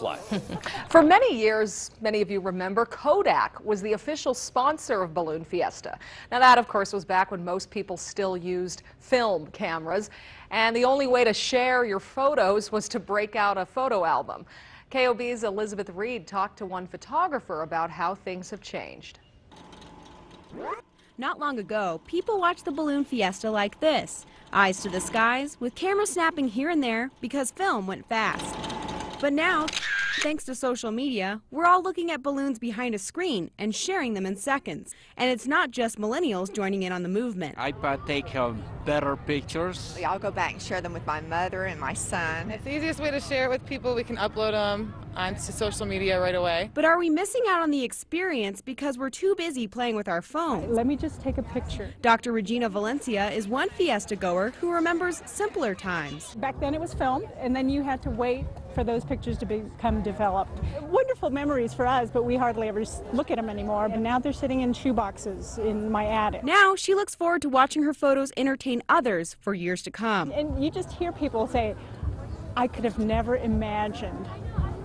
fly. For many years, many of you remember, Kodak was the official sponsor of Balloon Fiesta. Now that, of course, was back when most people still used film cameras, and the only way to share your photos was to break out a photo album. KOB's Elizabeth Reed talked to one photographer about how things have changed. Not long ago, people watched the balloon fiesta like this, eyes to the skies, with cameras snapping here and there because film went fast. But now, thanks to social media, we're all looking at balloons behind a screen and sharing them in seconds. And it's not just millennials joining in on the movement. iPad take um, better pictures. I'll go back and share them with my mother and my son. It's the easiest way to share it with people. We can upload them onto social media right away. But are we missing out on the experience because we're too busy playing with our phones? Let me just take a picture. Dr. Regina Valencia is one fiesta goer who remembers simpler times. Back then it was filmed, and then you had to wait for those pictures to become developed. Wonderful memories for us, but we hardly ever look at them anymore. And now they're sitting in shoeboxes in my attic. Now she looks forward to watching her photos entertain others for years to come. And you just hear people say, I could have never imagined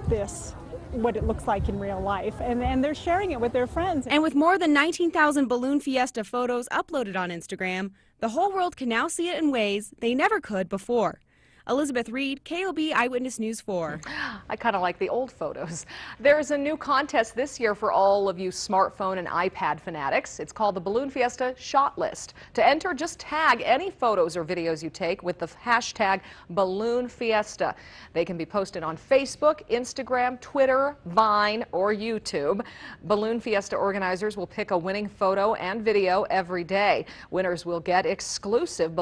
this what it looks like in real life. And, and they're sharing it with their friends. And with more than 19,000 balloon fiesta photos uploaded on Instagram the whole world can now see it in ways they never could before Elizabeth Reed, KOB Eyewitness News 4. I kind of like the old photos. There's a new contest this year for all of you smartphone and iPad fanatics. It's called the Balloon Fiesta Shot List. To enter, just tag any photos or videos you take with the hashtag Balloon Fiesta. They can be posted on Facebook, Instagram, Twitter, Vine, or YouTube. Balloon Fiesta organizers will pick a winning photo and video every day. Winners will get exclusive